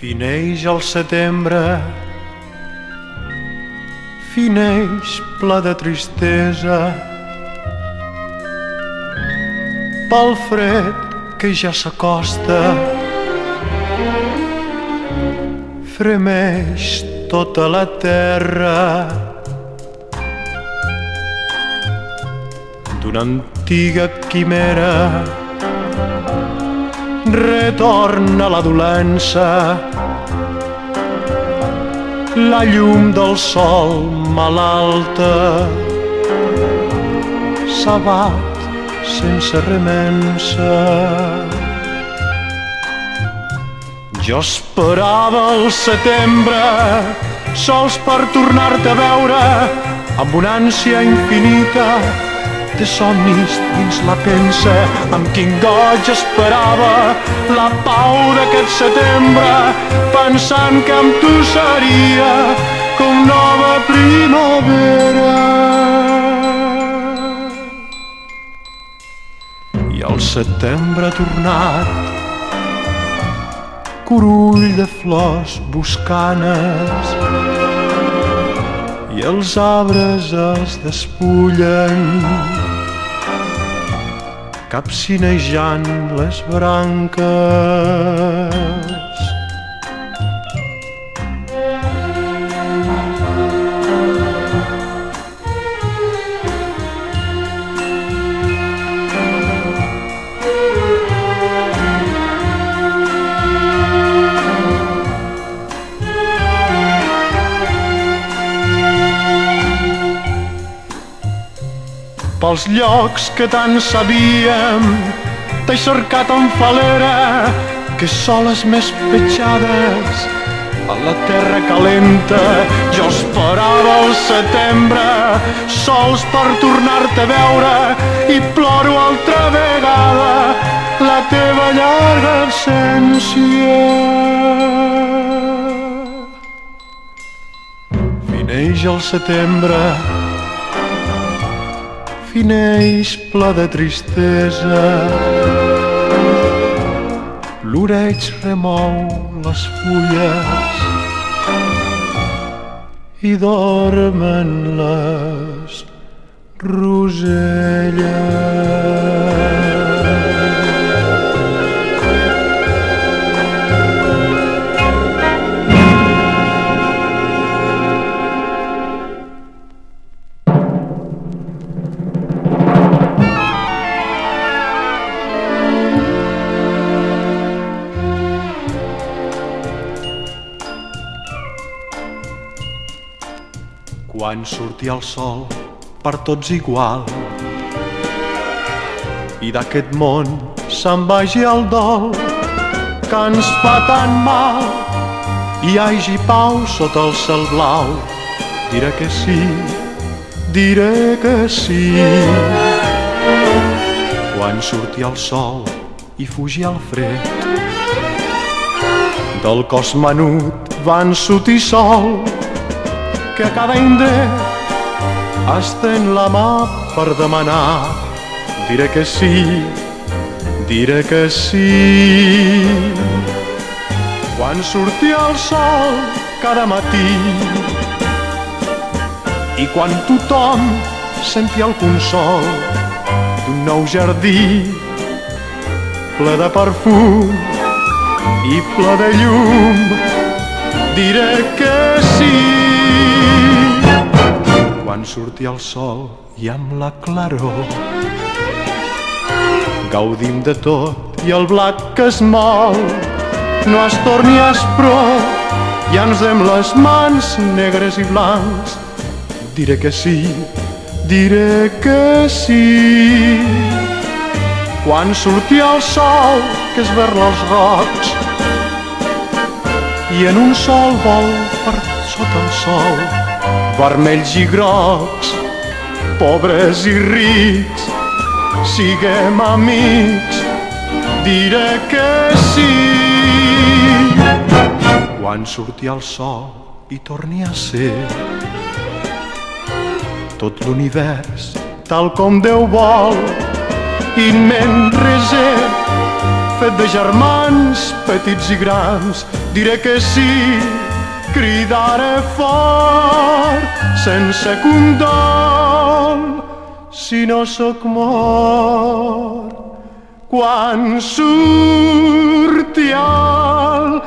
Fineix el setembre, fineix ple de tristesa, pel fred que ja s'acosta, fremeix tota la terra. D'una antiga quimera retorna la dolença la llum del sol malalta. S'abat sense remensa jo esperava el setembre sols per tornar-te a veure amb una ànsia infinita de somnis dins la pensa amb quin goig esperava la pau d'aquest setembre pensant que amb tu seria com nova primavera. I el setembre ha tornat curull de flors buscanes i els arbres es despullen capcinejant les branques. Pels llocs que tant sabíem. T'he cercat en falera que soles més petjades. A la terra calenta jo esperava el setembre. Sols per tornar-te a veure i ploro altra vegada la teva llarga absència. Fineix el setembre fineix ple de tristesa. L'oreig remou les fulles i dormen les roselles. Quan surti el sol per tots igual. I d'aquest món se'n vagi el dol que ens fa tan mal hi hagi pau sota el cel blau. Diré que sí diré que sí. Quan surti el sol i fugi el fred del cos menut van i sol que a cada indret estén la mà per demanar. Diré que sí, diré que sí. Quan surti el sol cada matí i quan tothom senti el consol d'un nou jardí ple de perfum i ple de llum diré que sí quan surti el sol i amb la claror. Gaudim de tot i el blat que es mou no es torni espro i ens dem les mans negres i blancs. Diré que sí diré que sí. Quan surti el sol que es verla els rocs i en un sol vol per sota el sol vermells i grocs, pobres i rics, siguem amics, diré que sí. Quan surti el sol i torni a ser tot l'univers tal com Déu vol i mentre fet de germans petits i grans, diré que sí, cridaré fort, sense condom si no sóc mort. Quan surti al